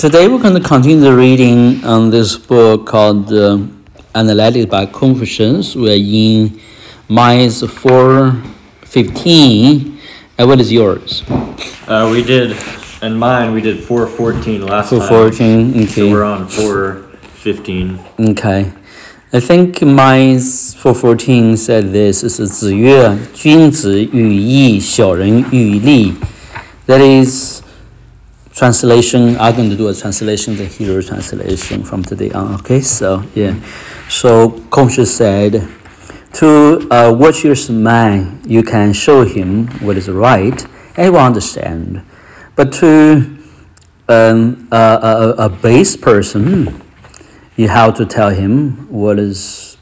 Today we're going to continue the reading on this book called uh, Analects by Confucius. We're in Minds 415. And what is yours? Uh, we did, and mine, we did 414 last 414, time. 414, okay. So we're on 415. Okay. I think Minds 414 said this, is 子曰君子喻义小人喻利. That is translation. I'm going to do a translation, the Hebrew translation from today on. Okay, so yeah. So Confucius said, to a virtuous man, you can show him what is right, and he will understand. But to um, a, a, a base person, you have to tell him what is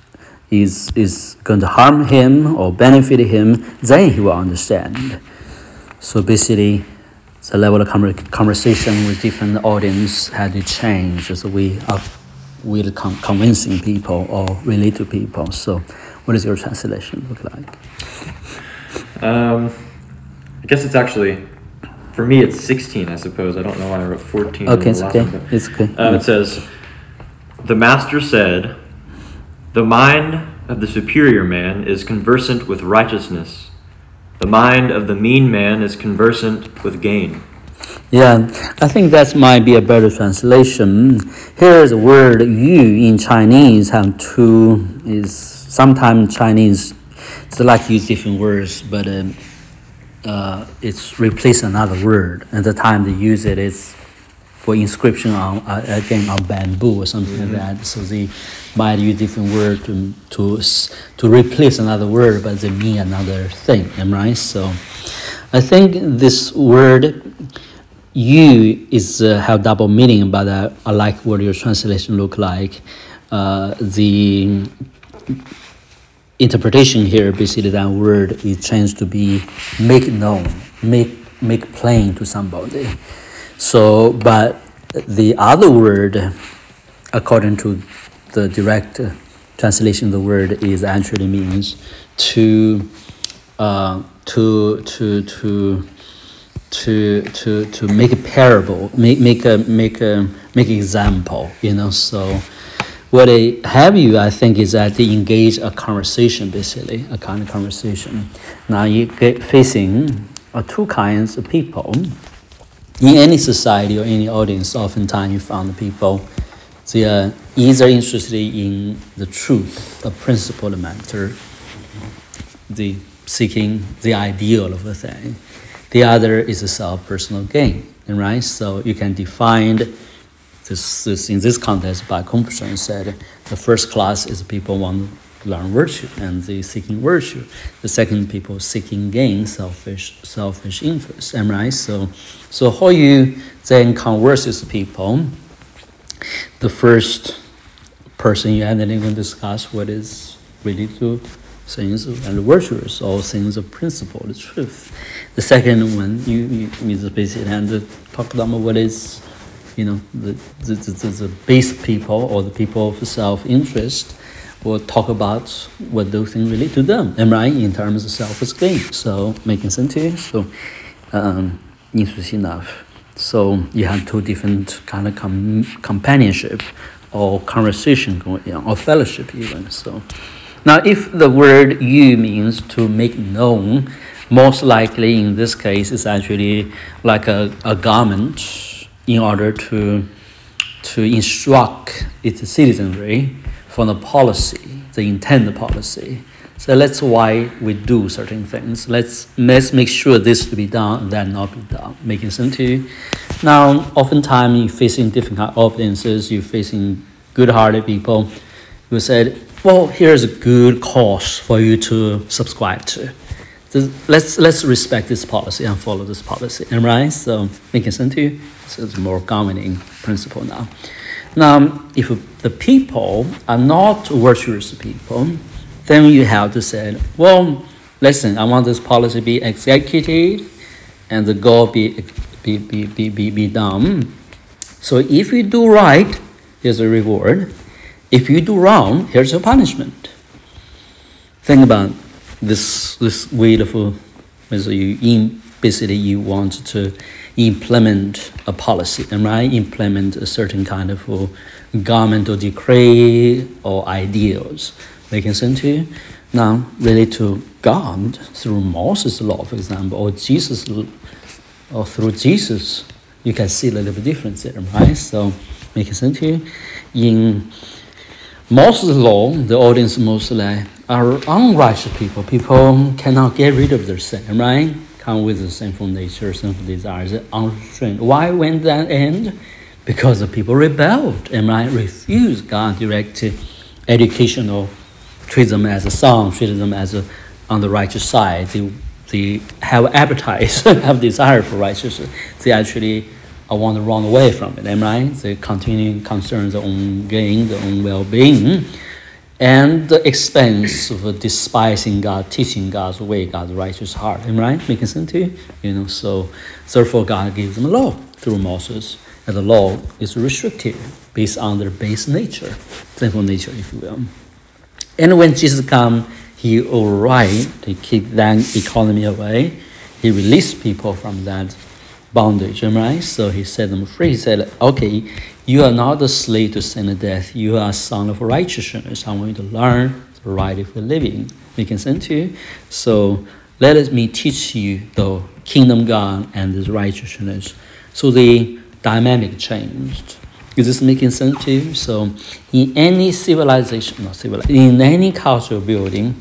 is is going to harm him or benefit him. Then he will understand. So basically the level of conversation with different audience had to change as we are with con convincing people or relate to people. So, what does your translation look like? Um, I guess it's actually, for me, it's 16, I suppose. I don't know why I wrote 14. Okay, it's okay. One, it's okay. Um, it says, The master said, The mind of the superior man is conversant with righteousness the mind of the mean man is conversant with gain. Yeah, I think that might be a better translation. Here is the word "yu" in Chinese have two is sometimes Chinese they like use different words, but um, uh, it's replace another word. At the time they use it, it's for inscription on uh, again on bamboo or something mm -hmm. like mm-hmm. that. So they might use different word to to to replace another word, but they mean another thing. Am right? So I think this word "you" is uh, have double meaning, but uh, I like what your translation look like. Uh, the interpretation here, basically that word, it changes to be make known, make make plain to somebody. So, but the other word, according to the direct translation of the word, is actually means to, uh, to, to, to, to, to, to make a parable, make, make a, make a, make example, you know, so what they have you, I think, is that they engage a conversation, basically, a kind of conversation. Now you get facing uh, two kinds of people in any society or any audience, oftentimes you found people they are either interested in the truth, the principle matter, the seeking the ideal of a thing. The other is a self-personal gain, right? So you can define this, this in this context by Confucius said the first class is people want learn virtue and the seeking virtue. The second people seeking gain, selfish selfish interest. Right? So, so how you then converse with people? The first person you and then discuss what is related to things and virtues or things of principle, the truth. The second one you, you means basically and talk about what is you know the the, the, the base people or the people of self interest will talk about what those things relate to them, am right? In terms of self-esteem. So making sense to you? So um, interesting enough. So you have two different kind of com companionship or conversation going on, or fellowship even. So now if the word you means to make known, most likely in this case it's actually like a, a garment in order to to instruct its citizenry from the policy, the intended policy. So that's why we do certain things. Let's let's make sure this to be done, and that not be done. Making sense to you? Now, oftentimes you're facing different audiences, you're facing good-hearted people who said, "Well, here's a good cause for you to subscribe to. So let's let's respect this policy and follow this policy." And right? So making sense to you? So it's more governing principle now. Now, if the people are not virtuous people, then you have to say, well, listen, I want this policy to be executed and the goal be, be, be, be, be, be done. So if you do right, here's a reward. If you do wrong, here's a punishment. Think about this, this of, you in, basically you want to implement a policy, and right? Implement a certain kind of uh, governmental decree or ideals. Making sense to you? Now, relate to God through Moses' law, for example, or Jesus, or through Jesus, you can see a little bit difference there, right? So, making sense to you? In Moses' law, the audience mostly are unrighteous people. People cannot get rid of their sin, right? Come with the sinful nature, sinful desires, unrestrained. Why when that end? Because the people rebelled and right refused God direct educational treat them as a son, treat them as a, on the righteous side. They, they have appetite, have desire for righteousness. They actually want to run away from it, am I? They continue concern their own gain, their own well-being, and the expense of despising God, teaching God's way, God's righteous heart. Am I right? Making sense to you? You know, so therefore God gives them a law through Moses, and the law is restricted based on their base nature, sinful nature, if you will. And when Jesus come, he override, to keep that economy away, he released people from that bondage, right? So he set them free. He said, Okay, you are not a slave to sin and death. You are a son of righteousness. I want you to learn the right of living. Making sense to you? So let me teach you the kingdom God and His righteousness. So the dynamic changed. Is this making sense to you? So in any civilization, not civilization, in any cultural building,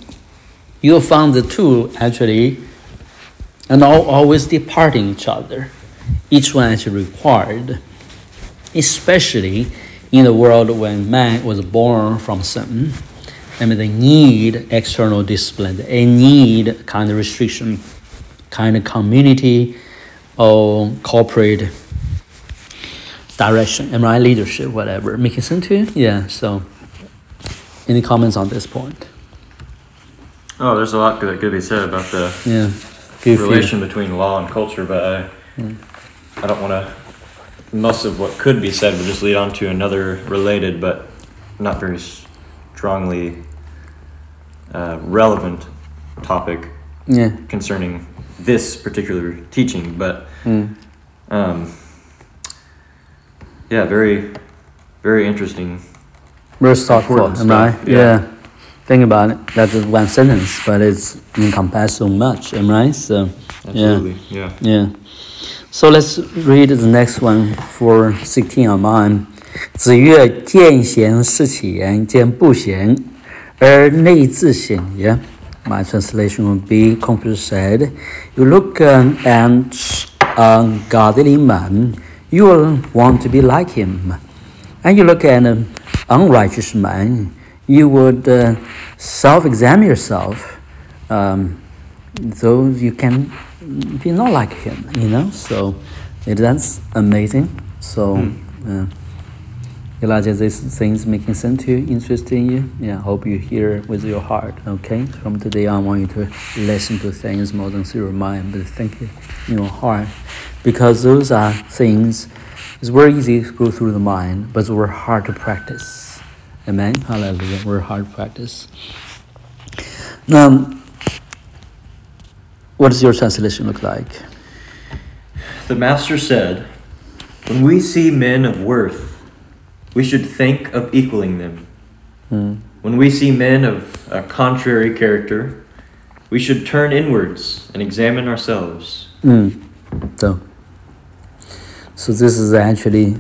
you'll find the two actually and always departing each other each one is required, especially in the world when man was born from sin. I mean, they need external discipline. They need kind of restriction, kind of community or corporate direction, am I leadership, whatever. Making sense to you? Yeah. So, any comments on this point? Oh, there's a lot that could be said about the yeah. relation between law and culture, but I, mm. I don't want to. Most of what could be said would just lead on to another related but not very strongly uh, relevant topic yeah. concerning this particular teaching. But mm. um, yeah, very, very interesting. Very thoughtful, am I? Yeah. yeah. Think about it. That's one sentence, but it's encompasses so much, am I? So, Absolutely. Yeah. Yeah. yeah. So let's read the next one for 16 on mine. 子曰：“见贤思齐，见不贤而内自省也。” My translation would be Confucius said, You look um, at a godly man, You will want to be like him. And you look at an unrighteous man, you would uh, self examine yourself, um, though you can be not like him, you know. So it, that's amazing. So mm. uh, Elijah, these things making sense to you, interesting you. Yeah, hope you hear with your heart. Okay, from today on, I want you to listen to things more than through your mind, but think in your heart, because those are things. It's very easy to go through the mind, but we're hard to practice. Amen. Hallelujah. We're hard to practice. Now, what does your translation look like? The Master said, When we see men of worth, we should think of equaling them. Mm. When we see men of a contrary character, we should turn inwards and examine ourselves. Mm. So, so this is actually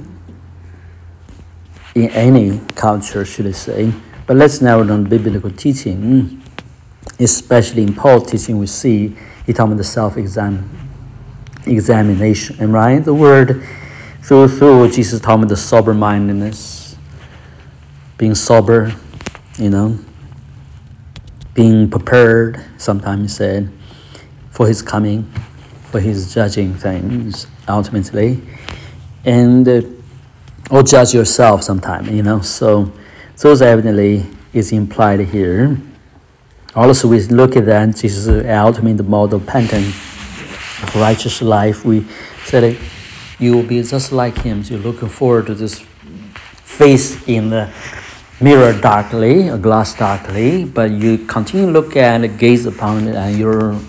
in any culture, should I say. But let's narrow down biblical teaching, mm. especially in Paul's teaching, we see he talking about the self examination. And right, the word through through Jesus talking about the sober mindedness, being sober, you know, being prepared. Sometimes said for his coming, for his judging things ultimately, and uh, or judge yourself sometime. You know, so those evidently is implied here. Also, we look at that, Jesus ultimately the model pattern of righteous life. We said you will be just like him. So you're looking forward to this face in the mirror darkly, a glass darkly, but you continue to look at gaze upon it and your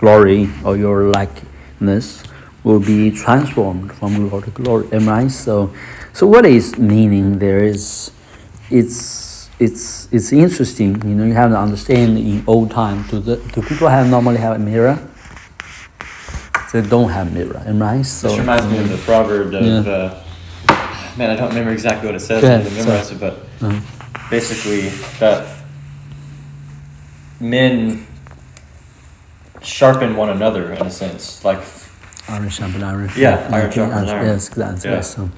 glory or your likeness will be transformed from glory to glory. Am I? So, so what is meaning there is, it's it's it's interesting. You know, you have to understand in old time. Do the do people have normally have a mirror? They don't have mirror. Am I? So this reminds me of the proverb of. Yeah. Uh, man, I don't remember exactly what it says. Yeah, I didn't memorize it, but uh-huh. basically that men sharpen one another in a sense, like iron sharpen iron. Yeah, iron sharpen iron. Yes, exactly. Yeah. So,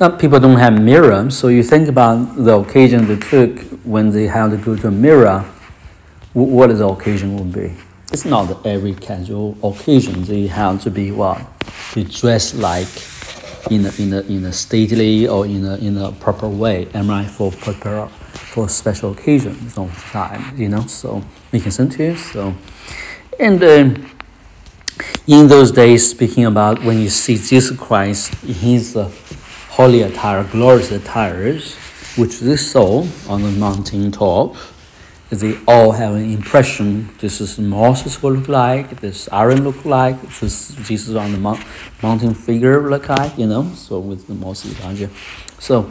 now people don't have mirror, so you think about the occasion they took when they had to go to a mirror. What is the occasion would be? It's not every casual occasion. They have to be what? Be dress like in a, in a, in a stately or in a, in a proper way. Am I for prepare for special occasions all the time? You know, so making sense to you, So, and. Uh, in those days, speaking about when you see Jesus Christ in his uh, holy attire, glorious attires, which they saw on the mountain top, they all have an impression this is Moses will look like, this Aaron look like, this Jesus on the mount, mountain figure look like, you know, so with the Moses Elijah. So,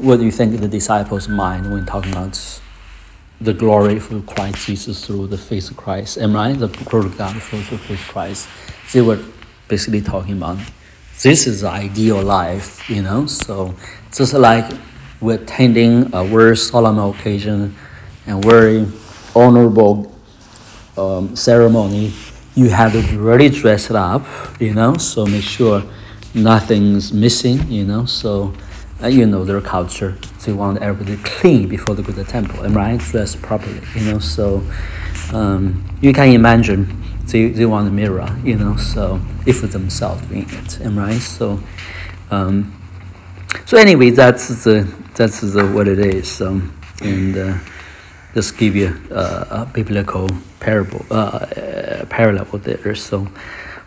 what do you think the disciples' mind when talking about the glory of Christ Jesus through the face of Christ. Am I? The glory of God through the face of Christ. They were basically talking about this is the ideal life, you know. So just like we're attending a very solemn occasion and very honorable um, ceremony, you have to really dressed up, you know. So make sure nothing's missing, you know. So you know their culture. They want everybody clean before they go to the temple, and right, dress properly. You know, so um, you can imagine they, they want a mirror. You know, so if themselves doing it, and right, so um, so anyway, that's the that's the what it is. So and uh, just give you a biblical parable uh, uh, parallel there. So.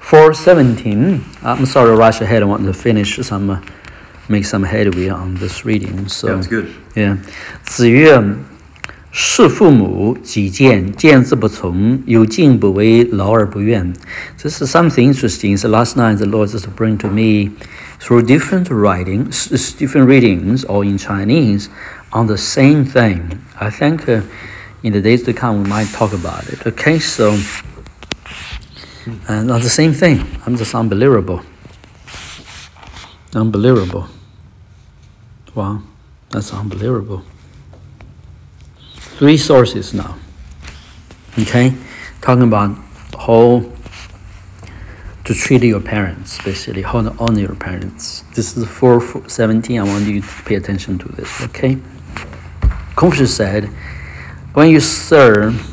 417, I'm sorry, rush ahead. I want to finish some uh, make some headway on this reading. So Sounds good. Yeah. 子曰：“事父母，己见，见之不从；有敬不为，劳而不怨。” This is something interesting. So last night the Lord just bring to me through different writings, different readings, or in Chinese, on the same thing. I think uh, in the days to come we might talk about it. Okay, so and uh, the same thing. I'm just unbelievable. Unbelievable. Wow, that's unbelievable. Three sources now. Okay, talking about how to treat your parents, basically, how to honor your parents. This is 417. I want you to pay attention to this, okay? Confucius said, when you serve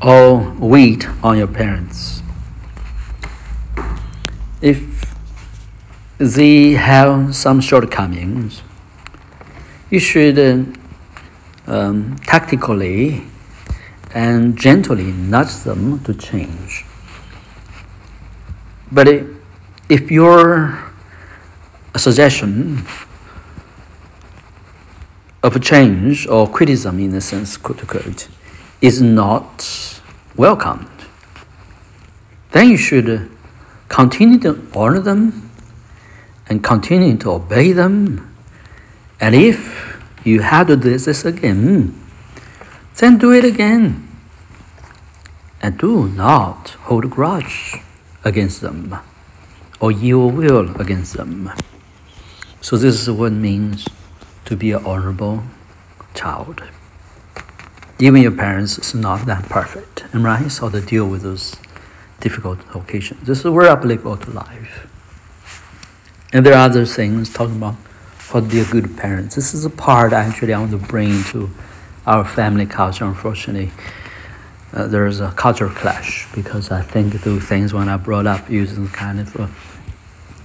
all wait on your parents, if they have some shortcomings, you should um, tactically and gently nudge them to change. But if your suggestion of a change or criticism, in a sense, quote unquote, is not welcomed, then you should continue to honor them and continue to obey them. And if you have to do this again, then do it again. And do not hold a grudge against them or ill will against them. So, this is what it means to be an honorable child. Even your parents is not that perfect, and right? So, to deal with those difficult occasions. This is very applicable to life. And there are other things talking about what a good parents. This is a part actually I want to bring to our family culture. Unfortunately, uh, there is a culture clash because I think those things when I brought up using kind of uh,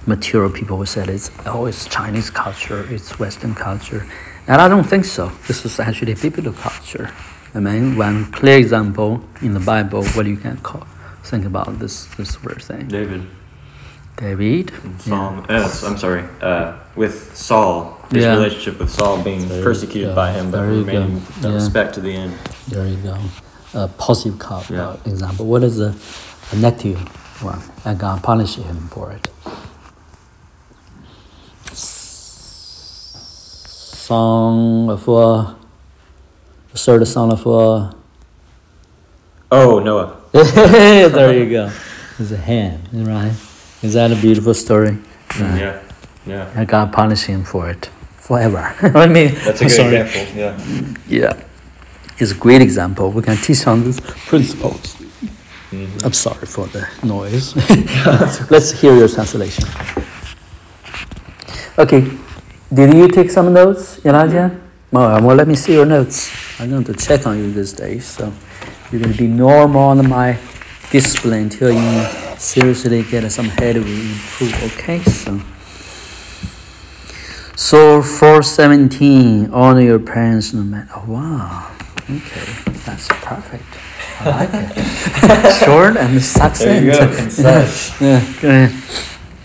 material, people would say it's oh it's Chinese culture, it's Western culture, and I don't think so. This is actually biblical culture. I mean, one clear example in the Bible, what you can call, think about this this verse thing. David. David. Psalm. Yeah. Uh, I'm sorry. Uh, with Saul, his yeah. relationship with Saul being there persecuted by him, but remaining yeah. respect to the end. There you go. A positive card, yeah. uh, example. What is a, a negative and God punished him for it. Song of uh, the third song of uh, Oh, Noah. there you go. It's a hand, right? Is that a beautiful story? Right. Yeah. Yeah. And God punished him for it forever. I mean, That's a good sorry. example. Yeah. Yeah, it's a great example. We can teach on these principles. Mm-hmm. I'm sorry for the noise. Let's hear your translation. Okay, did you take some notes, Elijah? Well, well, let me see your notes. I'm going to check on you these days, so you're going to be normal on my discipline until you seriously get some headway improve. Okay, so. So 417, honor your parents no matter. Oh, wow. Okay, that's perfect. I like it. Short and succinct. There you go, concise. yeah.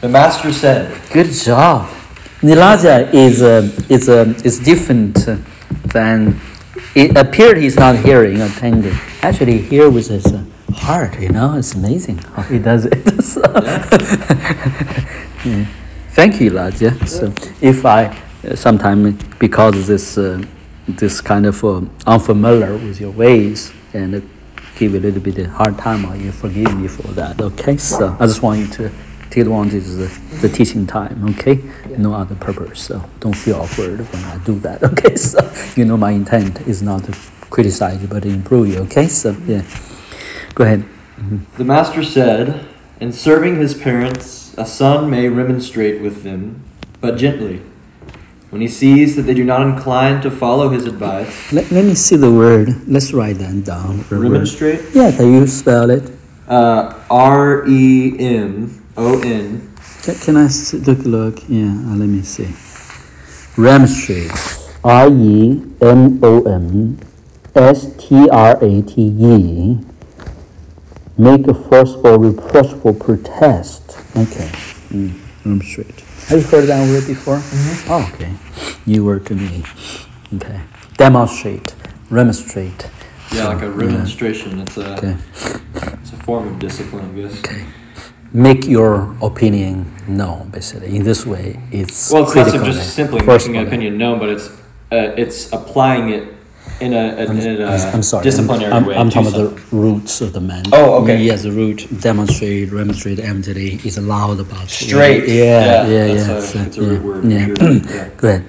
The master said, Good job. Nilaja is uh, is uh, is different than it appeared. He's not hearing attending. Actually, here with his uh, heart. You know, it's amazing how he does it. So- Yeah. Thank you, Elijah. So if I uh, sometime because this uh, this kind of uh, unfamiliar with your ways and uh, give you a little bit of hard time, or you forgive me for that. Okay, so I just want you to take advantage of the, the teaching time. Okay, no other purpose. So don't feel awkward when I do that. Okay, so you know my intent is not to criticize you, but to improve you. Okay, so yeah, go ahead. The master said, In serving his parents, a son may remonstrate with them, but gently. When he sees that they do not incline to follow his advice, Let, let me see the word. Let's write that down. The word. remonstrate, Yeah, can you spell it? uh, R E M O N, Can, can I look? Look, yeah. uh, let me see. Remonstrate. R E M O N S T R A T E. Make a forceful, reproachful protest. Okay. Mm. Remonstrate. Have you heard that word before? Oh, okay. You word to me. Okay. Demonstrate. Remonstrate. yeah, like a Yeah. remonstration. It's a Okay. it's a form of discipline, I guess. Okay. Make your opinion known, basically. In this way, it's Well, it's less of just simply making an opinion known, but it's uh, it's applying it in a, in a I'm, I'm sorry. disciplinary I'm, way. I'm talking about the roots of the man. Oh, okay. Yes, the root demonstrate, remonstrate, empty is loud about. Straight. Yeah, yeah, yeah. that's A, So, it's a yeah, root word. yeah. yeah. Go ahead.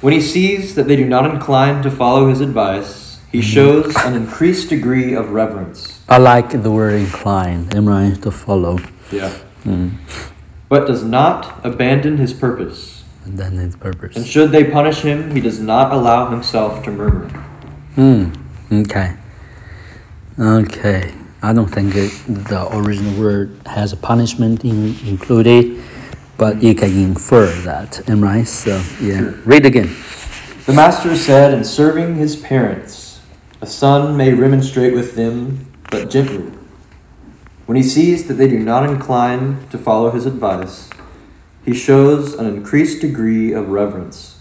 When he sees that they do not incline to follow his advice, he Mm-hmm. shows an increased degree of reverence. I like the word incline. Am I? To follow. Yeah. Mm. But does not abandon his purpose. And then its purpose. And should they punish him, he does not allow himself to murmur. Hmm. Okay. Okay. I don't think it, the original word has a punishment in, included, but you can infer that. Am I right? So yeah. Sure. Read again. The master said, In serving his parents, a son may remonstrate with them, but gently. When he sees that they do not incline to follow his advice, he shows an increased degree of reverence,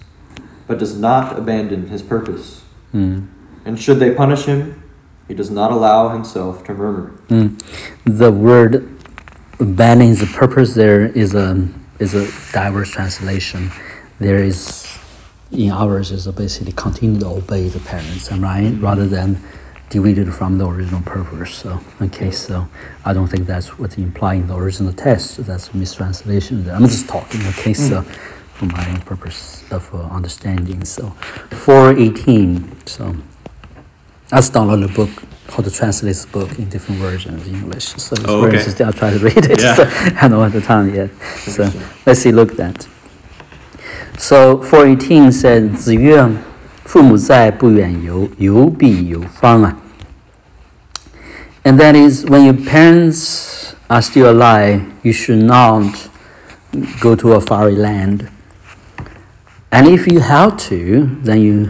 but does not abandon his purpose. Hmm. And should they punish him, he does not allow himself to murmur. Mm. The word banning the purpose there is a is a diverse translation. There is in ours is basically continue to obey the parents, right? Rather than deleted from the original purpose. So okay, so I don't think that's what's implied in the original text. That's a mistranslation there. I'm just talking, okay, so for my own purpose of uh, understanding. So four eighteen. So I downloaded a book how to translate this book in different versions in English. So it's Oh, very okay. interesting. I'll try to read it. Yeah. So I don't have the time yet. So let's see, look at that. So 418 said, 子曰：父母在，不远游，游必有方啊。And that is when your parents are still alive, you should not go to a fiery land. And if you have to, then you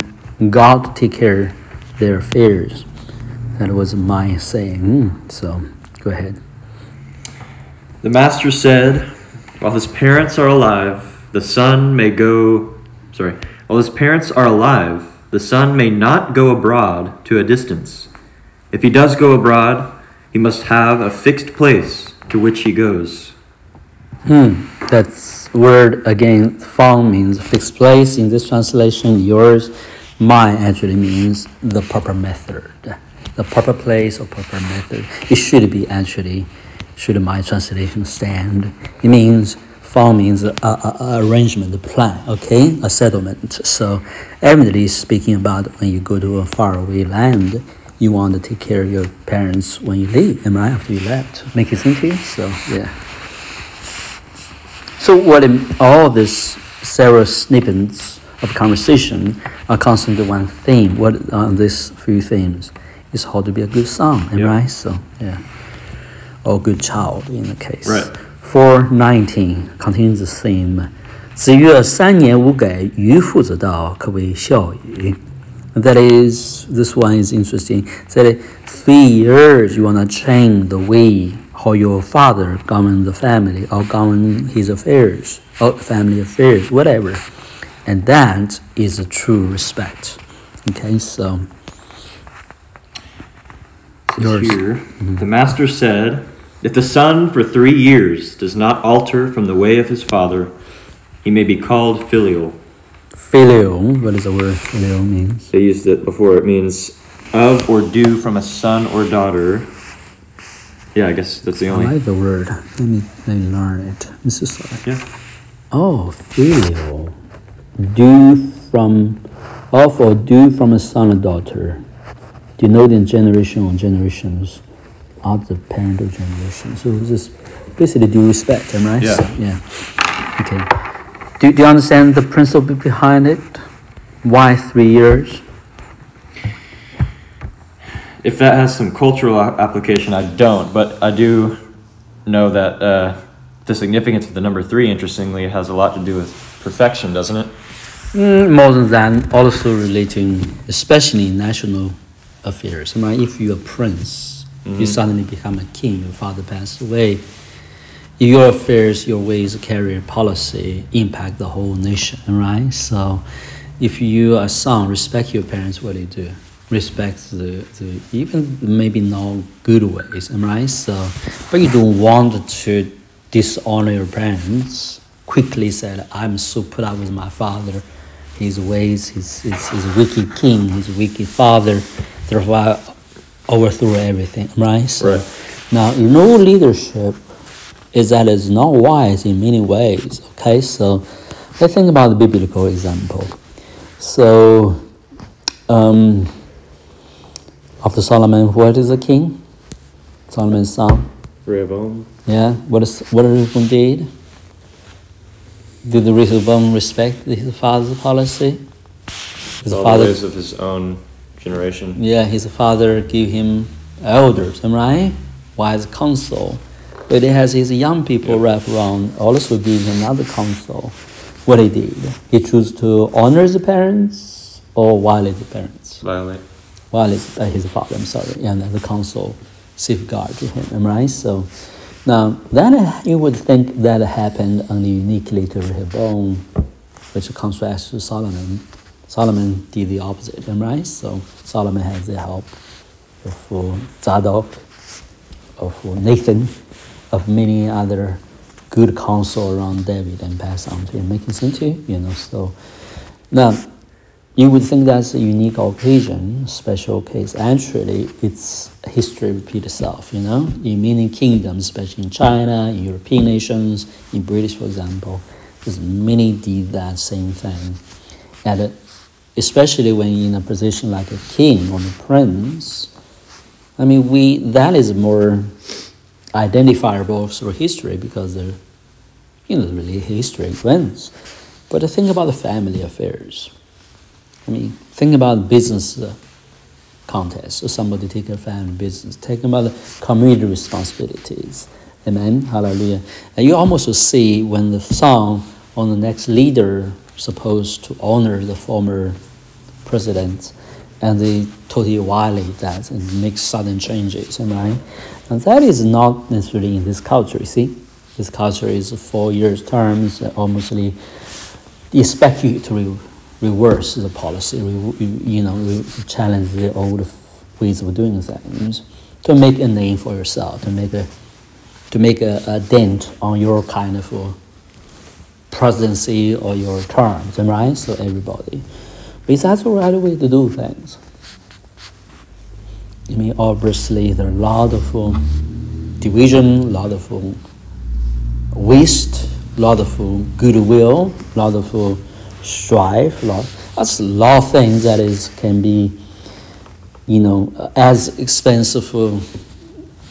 got to take care their affairs. That was my saying. Hmm, So go ahead. The master said, While his parents are alive, the son may go. Sorry. while his parents are alive, the son may not go abroad to a distance. If he does go abroad, he must have a fixed place to which he goes. Hmm, that's word again. Fang means fixed place. In this translation, yours, mine actually means the proper method, the proper place or proper method. It should be actually, should my translation stand? It means Fang means a, a, a arrangement, a plan, okay, a settlement. So, evidently speaking about when you go to a faraway land, you want to take care of your parents when you leave, am I? After you left, make it sense to you? So, yeah. So what all these several snippets of conversation are constantly one theme. What are these few themes? Is how to be a good son, yeah. right? So yeah, or good child in the case. Right. Four nineteen continues the theme. 子曰：“三年无改，于父之道，可谓孝矣。” That is, this one is interesting. That three years you wanna train the way how your father govern the family or govern his affairs or family affairs, whatever. And that is a true respect. Okay, so. Yours. Here, mm-hmm. the master said, if the son for three years does not alter from the way of his father, he may be called filial. Filial, what is the word filial means? They used it before. It means of or due from a son or daughter yeah, I guess that's the only. I like the word. Let me, let me learn it. This is like, yeah. Oh, filial. Due from, of or due from a son or daughter. Denoting generation or generations of the parental generation. So this basically due respect, them, right? Yeah. So, yeah. Okay. Do, do you understand the principle behind it? Why three years? if that has some cultural application, I don't, but I do know that uh, the significance of the number three, interestingly, has a lot to do with perfection, doesn't it? Mm, more than that, also relating, especially national affairs. Right? If you're a prince, mm-hmm. you suddenly become a king, your father passed away. Your affairs, your ways, career policy impact the whole nation, right? So, if you are a son, respect your parents, what they do respect the, the even maybe not good ways, right? So, but you don't want to dishonor your parents. Quickly said, I'm so put up with my father, his ways, his, his, his wicked king, his wicked father, therefore overthrew everything, right? Right. Now, no leadership is that it's not wise in many ways, okay? So let's think about the biblical example. So, um, after Solomon, what is the king? Solomon's son. Rehoboam. Yeah. What is what Rehoboam did? Did the Rehoboam respect his father's policy? His All father, the ways of his own generation. Yeah, his father gave him elders, right? Wise counsel. But he has his young people wrap around, also give him another counsel. What he did, he chose to honor the parents or violate the parents. Violate it's uh, his father, I'm sorry, and the council safeguard to him, right? So now then you would think that happened only uniquely to Rehoboam, which contrasts to Solomon. Solomon did the opposite, right? So Solomon has the help of uh, Zadok, of uh, Nathan, of many other good counsel around David and pass on to him, making sense to you, you know. So now you would think that's a unique occasion, special case. Actually, it's history repeat itself, you know, in many kingdoms, especially in China, in European nations, in British, for example, there's many did that same thing. And especially when in a position like a king or a prince, I mean, we that is more identifiable through history because they're, you know, really history events. But think about the family affairs I mean, think about business uh, context. So somebody take a family business. Think about the community responsibilities. Amen. Hallelujah. And you almost see when the son on the next leader supposed to honor the former president, and they totally violate that and make sudden changes. Right? And that is not necessarily in this culture. You see, this culture is four years terms, almost expect you to reverse the policy, you know, challenge the old ways of doing things. to make a name for yourself, to make a to make a, a dent on your kind of presidency or your terms, right? So everybody. But that's the right way to do things. I mean, obviously, there are a lot of um, division, a lot of um, waste, a lot of um, goodwill, a lot of uh, strife. Lot, that's a lot of things that is can be, you know, as expensive. Uh,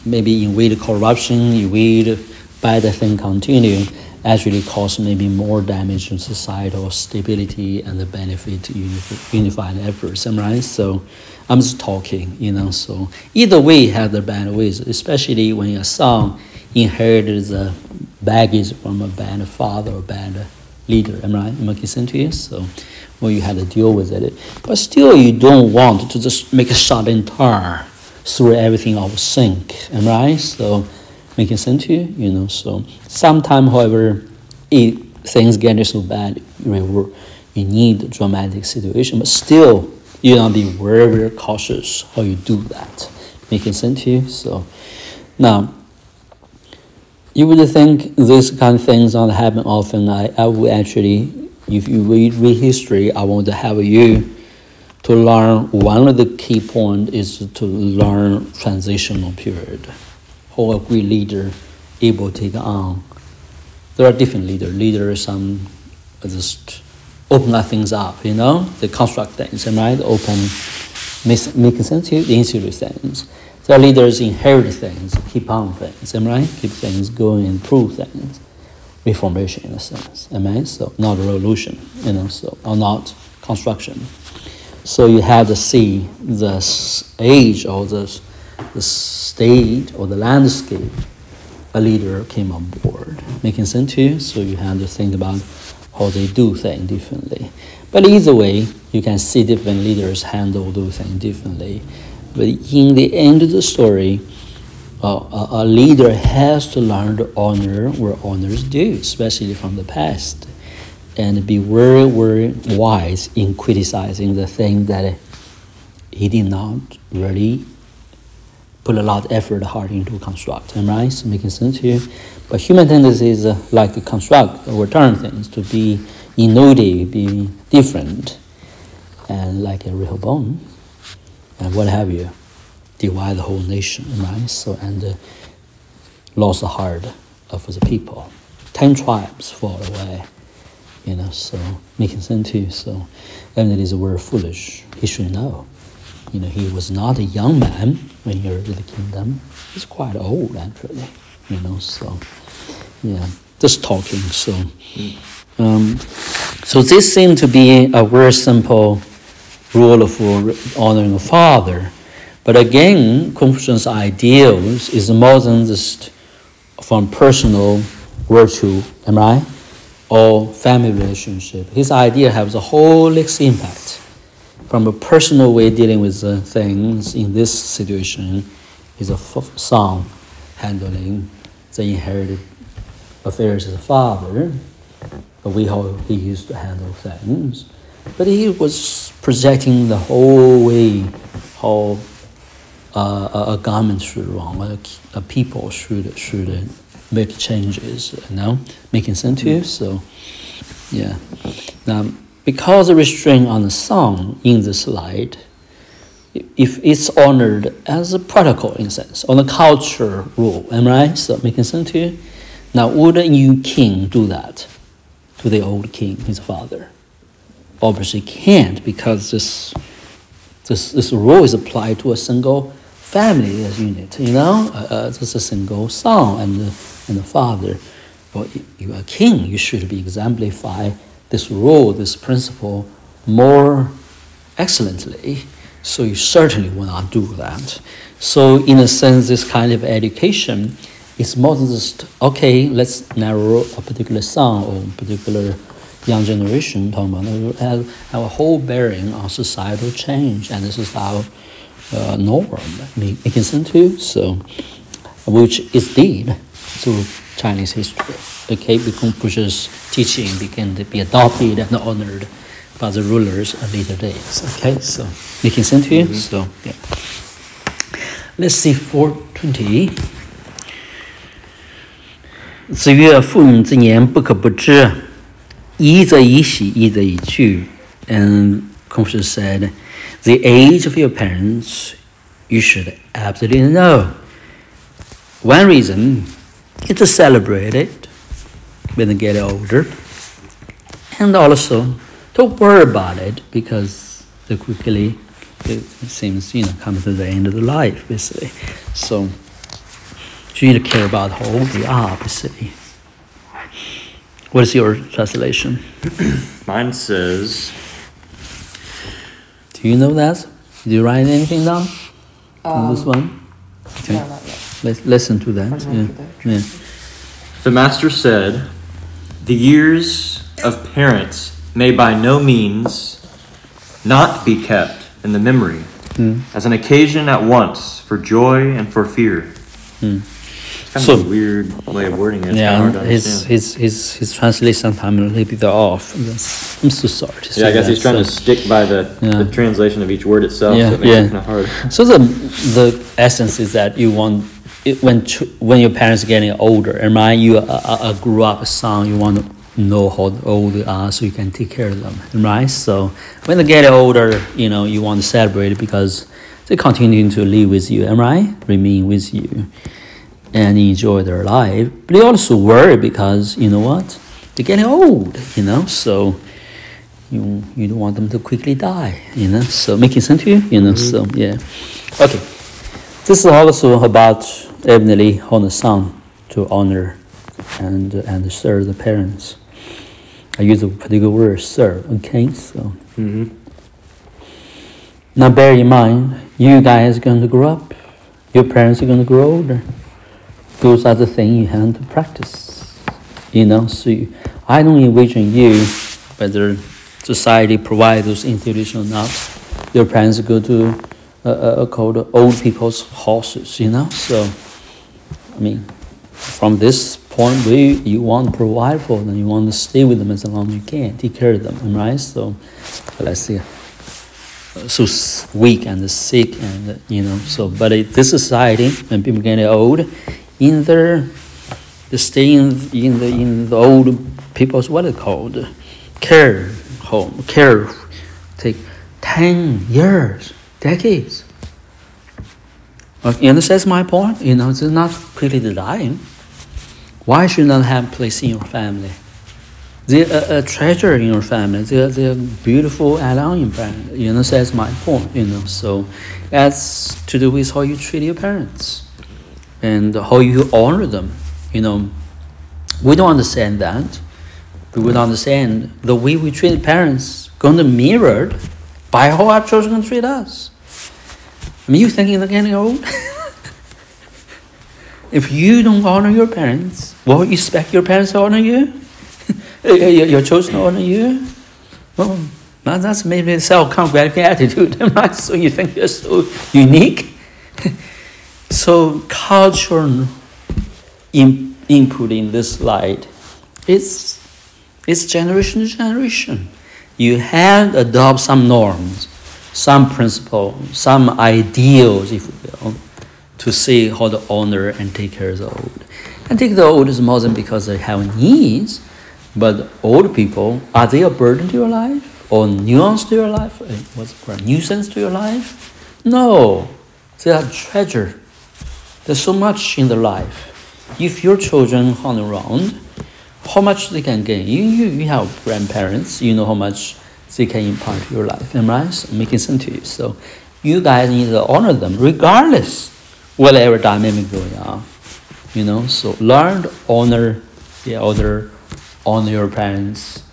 maybe invade corruption, in way invade bad thing continue, actually cause maybe more damage to societal stability and the benefit unified efforts, right? So I'm just talking, you know. So either way have the bad ways, especially when a son inherited the baggage from a bad father or bad leader, am I right? making sense to you? So well, you had to deal with it. But still, you don't want to just make a sudden turn through everything of sync, am I? So making sense to you, you know. So sometimes, however, it, things get so bad, you need dramatic situation, but still you know be very very cautious how you do that. Making sense to you? So now you would think this kind of things don't happen often. I, I would actually, if you read, read history, I want to have you to learn one of the key points is to learn transitional period. How a great leader able to take on. There are different leaders. Leaders some uh, just open things up, you know, they construct things, right? Open, make sensitive, insular things. There are leaders inherit things, keep on things, right? Keep things going, improve things. Reformation in a sense, am I? So not a revolution, you know, so or not construction. So you have to see the age or the, the state or the landscape a leader came on board. Making sense to you? So you have to think about how they do things differently. But either way, you can see different leaders handle those things differently. But in the end of the story, uh, a, a leader has to learn to honor where honors due, especially from the past, and be very, very wise in criticizing the thing that he did not really put a lot of effort, heart into construct. Am I right? Making sense here? But human tendency is uh, like to construct or turn things, to be innovative, be different, and like a Rehoboam, and what have you, divide the whole nation, right? So, and uh, lost the heart of the people. Ten tribes fall away, you know, so making sense too. So, and it is very foolish. He should know. You know, he was not a young man when he entered the kingdom. He's quite old, actually you know. So, yeah, just talking. So, um, so this seemed to be a very simple rule for honoring a father. But again, Confucian's ideals is more than just from personal virtue, am I? Or family relationship. His idea has a holistic impact from a personal way dealing with things in this situation is a son handling the inherited affairs of the father, but we how he used to handle things. But he was projecting the whole way how uh, a government should run, a, a people should should make changes. You know, making sense to you. So, yeah. Now, because the restraint on the son in the slide if it's honored as a protocol in sense, on a culture rule, am I right? So making sense to you? Now, would a new king do that to the old king, his father? Obviously can't because this, this, this rule is applied to a single family as unit, you know? Uh, uh, just a single son and, the, and the father. But you're a king, you should be exemplify this rule, this principle more excellently so you certainly will not do that. So in a sense, this kind of education is more than just, okay, let's narrow a particular song or a particular young generation, talking about have, have a whole bearing on societal change, and this is our uh, norm, making sense too. So, which is did through Chinese history Okay, Confucius teaching began to be adopted and honored by the rulers of later days. Okay, so making sense to you? Mm-hmm. So yeah. Let's see 420. 子曰：“父母之言，不可不知。一则以喜，一则以惧。” And Confucius said, "The age of your parents, you should absolutely know. One reason is to celebrate it when they get older, and also don't worry about it because they quickly it seems you know come to the end of the life basically. So." So you need to care about how old they are, basically. What is your translation? Mine says, Do you know that? Did you write anything down on this um, one? Okay. No, not yet. Let's listen to that. Yeah. not for that. yeah. The Master said, The years of parents may by no means not be kept in the memory Hmm. as an occasion at once for joy and for fear. It's kind of So- a weird way of wording it. Of Yeah, his, his, his, his translation sometimes a little bit off. I'm so sorry to say yeah, I guess that, he's trying to stick by the, Yeah. the translation of each word itself, Yeah, so it makes yeah. it kind of hard. So the the essence is that you want it, when when your parents are getting older, and right, you a, a, a grew up a son, you want to know how old they are so you can take care of them, right? So when they get older, you know you want to celebrate because they continue to live with you, am I? Remain with you and enjoy their life. But they also worry because you know what? They're getting old, you know, so you you don't want them to quickly die, you know. So making sense to you, you know. Mm-hmm. So yeah, okay. This is also about on the son to honor and and serve the parents. I use a particular word, serve. Okay, so hmm now bear in mind, you guys are going to grow up. Your parents are going to grow older. Those are the things you have to practice. You know, so you, I don't envision you, whether society provides those institutions or not. Your parents go to uh, uh, called old people's houses. You know, so I mean, from this point view, you want to provide for them. You want to stay with them as long as you can, take care of them, right? So, let's see so weak and sick and you know so but it, this society when people get old in their they stay in, the in the old people's what it called care home care take 10 years decades okay, you understand my point you know it's not quickly the dying why should not have place in your family they're a, uh, a treasure in your family. They're, they're beautiful along in family. You know, that's my point, you know. So that's to do with how you treat your parents and how you honor them. You know, we don't understand that. We would understand the way we treat parents going to mirrored by how our children treat us. Mean, you thinking they're getting old? if you don't honor your parents, what will you expect your parents to honor you? your, your children honor you? Well, that- that's maybe a self-congratulating attitude. So you think you're so unique? so culture in, input in this light, it's, it's generation to generation. You have to adopt some norms, some principle, some ideals, if you will, to see how to honor and take care of the old. And take the old is more than because they have needs, but old people, are they a burden to your life or nuance to your life? Uh, What's word? Nuisance to your life? No, they are treasure. There's so much in their life. If your children hang around, how much they can gain? You, you, you have grandparents, you know how much they can impart your life, am I? So making sense to you. So you guys need to honor them regardless whatever dynamic going on. You know, so learn to honor the elder, honor your parents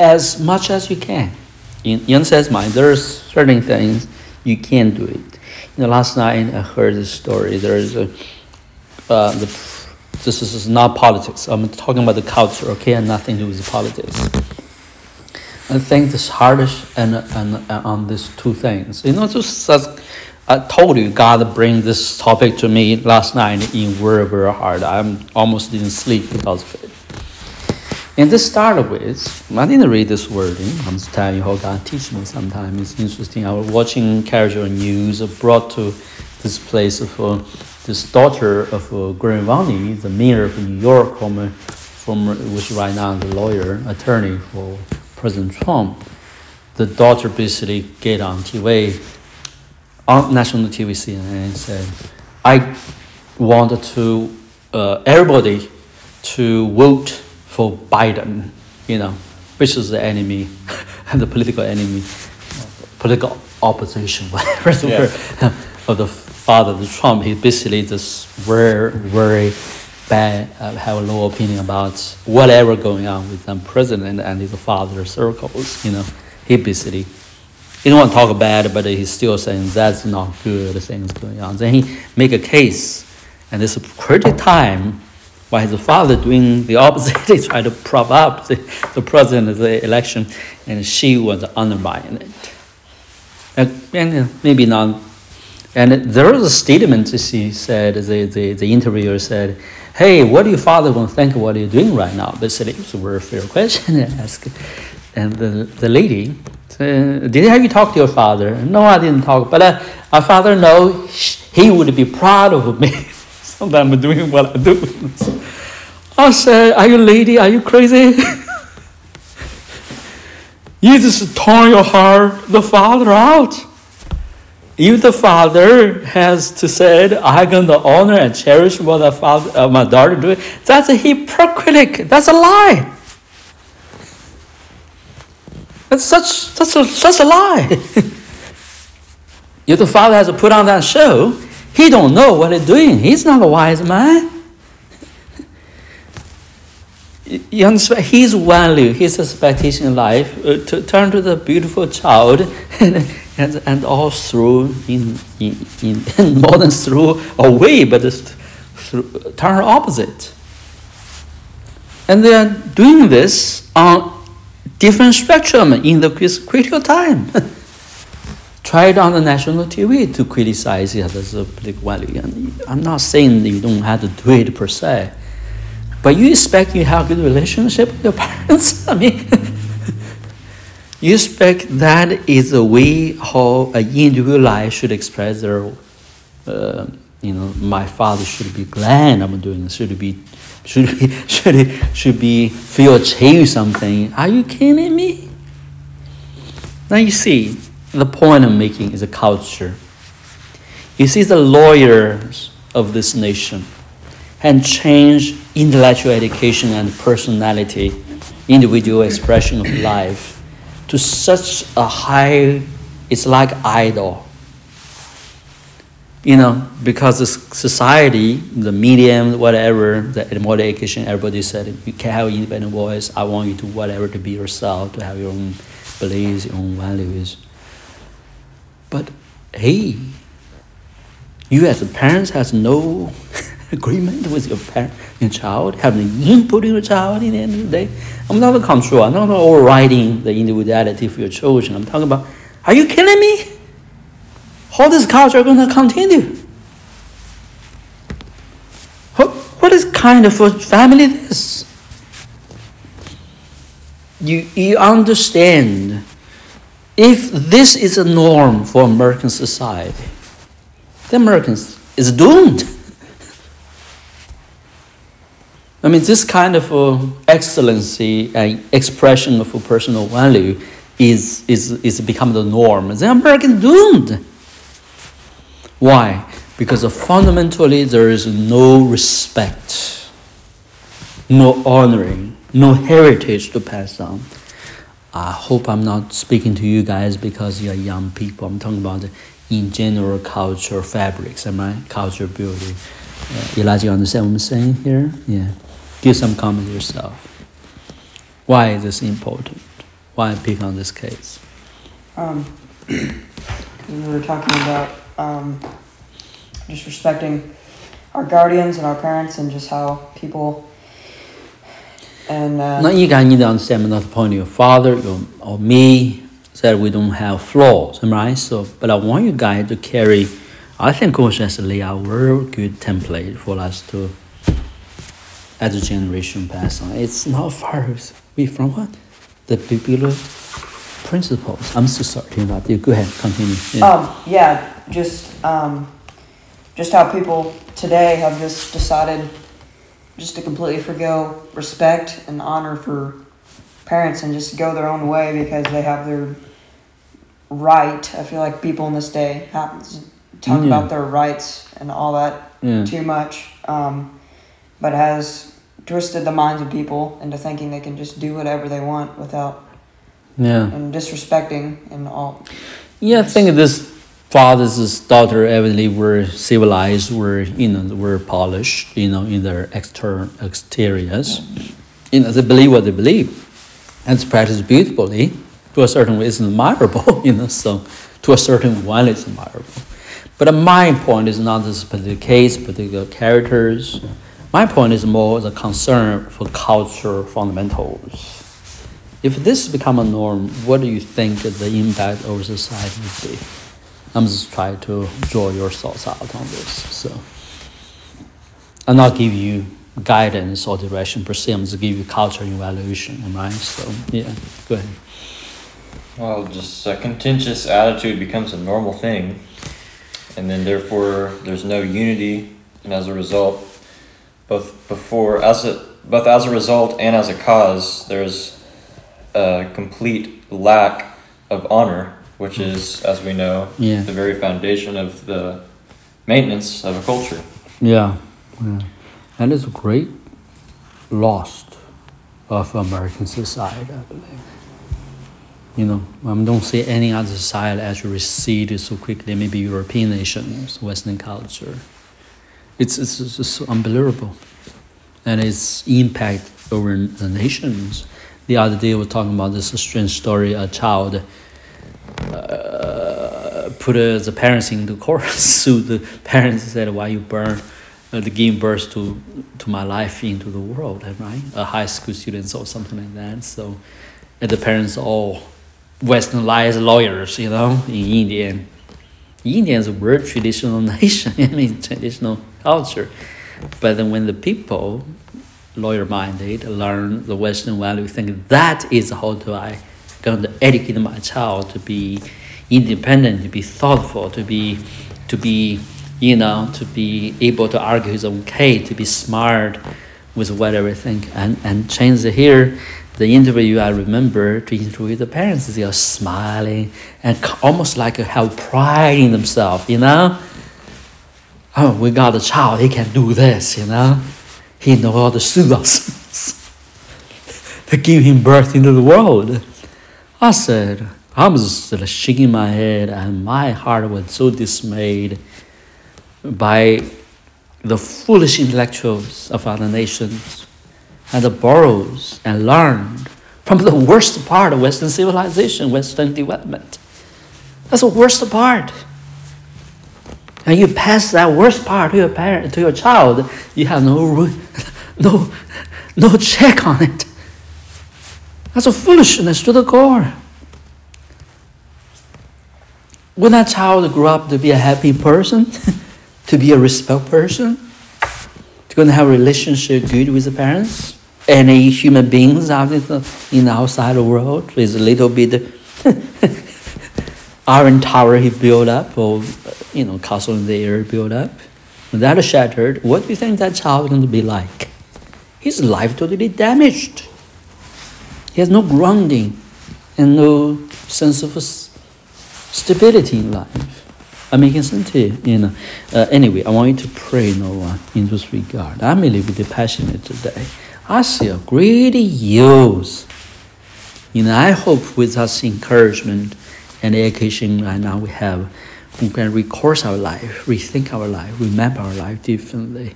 as much as you can. In Yan says mine, there's certain things you can't do it. You know, last night I heard this story. There's a uh, the, this is not politics. I'm talking about the culture, okay, and nothing to do with politics. I think this hardest and, and, and on these two things. You know, just as I told you, God bring this topic to me last night in very, very hard. I almost didn't sleep because of it. And this started with, I didn't read this wording. I'm just telling you how God teaches me sometimes. It's interesting. I was watching casual news brought to this place of uh, this daughter of uh, Giuliani, the mayor of New York, from, from, which right now the lawyer, attorney for President Trump. The daughter basically get on TV, on national TV CNN, and said, I want to, uh, everybody to vote for Biden, you know, which is the enemy, the political enemy, political opposition, whatever the Yeah. word, of the father, the Trump. He basically just very, very bad, uh, have a low opinion about whatever going on with the president and his father circles, you know. He basically, he don't want to talk bad, but he's still saying that's not good, things going on. Then he make a case, and it's a pretty time while his father doing the opposite, he tried to prop up the, the president of the election, and she was undermining it. And, and maybe not. And there was a statement she said, the, the, the interviewer said, Hey, what do your father going to think of what you're doing right now? Basically, it was a very fair question to ask. And the, the lady said, Did have you talk to your father? No, I didn't talk. But uh, our father know he would be proud of me. Sometimes I'm doing what I do. I said, Are you lady? Are you crazy? you just torn your heart, the father out. If the father has to say, I'm going to honor and cherish what the father, uh, my daughter doing, that's a hypocritic. That's a lie. That's such, such a, such a lie. if the father has to put on that show, he don't know what he's doing. He's not a wise man. You understand? His value, his expectation in life, uh, to turn to the beautiful child, and, and, all through in, in, in more than through a way, but through, turn opposite. And they are doing this on different spectrum in the critical time. Try it on the national TV to criticize it as a political value. And I'm not saying you don't have to do it per se, but you expect you have a good relationship with your parents. I mean, you expect that is the way how an individual life should express their, uh, you know, my father should be glad I'm doing this, should be, should be, should be, should be feel achieve something. Are you kidding me? Now you see, the point I'm making is a culture. You see, the lawyers of this nation and change intellectual education and personality, individual expression of life to such a high, it's like idol. You know, because the society, the medium, whatever, the education, everybody said you can have independent voice. I want you to whatever to be yourself, to have your own beliefs, your own values. But hey, you as a parent has no agreement with your parent, and child, having input in your child in the end of the day. I'm not control, I'm not overriding the individuality of your children. I'm talking about, are you kidding me? How this culture going to continue? What, what is kind of a family this? You, you understand if this is a norm for American society, the Americans is doomed. I mean, this kind of uh, excellency and expression of personal value is, is, is become the norm. The American doomed. Why? Because uh, fundamentally there is no respect, no honoring, no heritage to pass on. I hope I'm not speaking to you guys because you're young people. I'm talking about in general culture fabrics, am I? Culture building. Uh, Elijah, you understand what I'm saying here? Yeah give some comments yourself. Why is this important? Why pick on this case? Um, we were talking about um, just respecting our guardians and our parents and just how people and uh, you guys need to understand another point your father your, or me said we don't have flaws right so but i want you guys to carry i think coach has out a very good template for us to as a generation pass on. It's not far away from what the biblical principles. I'm so sorry to interrupt you. Go ahead, continue. Yeah. Um, yeah, just um, just how people today have just decided just to completely forgo respect and honor for parents and just go their own way because they have their right. I feel like people in this day have, talk yeah. about their rights and all that yeah. too much, um, but has twisted the minds of people into thinking they can just do whatever they want without yeah and disrespecting and all. Yeah, I think this father's daughter evidently were civilized, were you know were polished, you know, in their external exteriors. You know, they believe what they believe, and it's practiced beautifully. Eh? To a certain way, it's admirable, you know. So, to a certain one, it's admirable. But my point is not this particular case, particular characters. My point is more the concern for cultural fundamentals. If this become a norm, what do you think the impact of society would be? I'm just trying to draw your thoughts out on this. So, I'll not give you guidance or direction per se. I'm just give you cultural evaluation. I? So, yeah, go ahead. Well, just a contentious attitude becomes a normal thing, and then therefore there's no unity, and as a result, both before as a both as a result and as a cause, there's a complete lack of honor which hmm. is, as we know, yeah. the very foundation of the maintenance of a culture. Yeah, yeah. and it's a great loss of American society, I believe. You know, I don't see any other society actually recede so quickly. Maybe European nations, Western culture. It's it's, it's unbelievable, and its impact over the nations. The other day, we were talking about this strange story: a child uh, put uh, the parents into court, sue the parents, said, why you burn uh, the giving birth to, to my life into the world, right? A high school students or something like that. So, and the parents all westernized lawyers, you know, in India. India is a traditional nation, I mean, traditional culture. But then when the people, lawyer minded, learn the Western value, think that is how do I going to educate my child to be independent, to be thoughtful, to be, to be, you know, to be able to argue his own case, to be smart with whatever think. And and change here, the interview I remember to interview the parents, they are smiling and almost like have pride in themselves, you know. Oh, we got a child, he can do this, you know. He how to sue us. to give him birth into the world. I said, I was shaking my head, and my heart was so dismayed by the foolish intellectuals of other nations and the borrows and learned from the worst part of Western civilization, Western development. That's the worst part. And you pass that worst part to your parent, to your child, you have no, no, no check on it. That's a foolishness to the core. Will that child grow up to be a happy person, to be a respect person, to going to have a relationship good with the parents? Any human beings out in the, in the outside world is a little bit iron tower he built up or you know castle in the air built up. That shattered, what do you think that child is going to be like? His life totally damaged. He has no grounding and no sense of stability in life. I'm making you, know. Uh, anyway, I want you to pray, Noah, in this regard. I'm a little bit passionate today. I see a great use. You know, I hope with us encouragement and education right now we have, we can recourse our life, rethink our life, remember our life differently.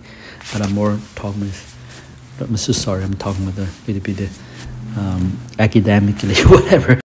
But I'm more talking with, I'm so sorry, I'm talking with a little bit um, academically, whatever.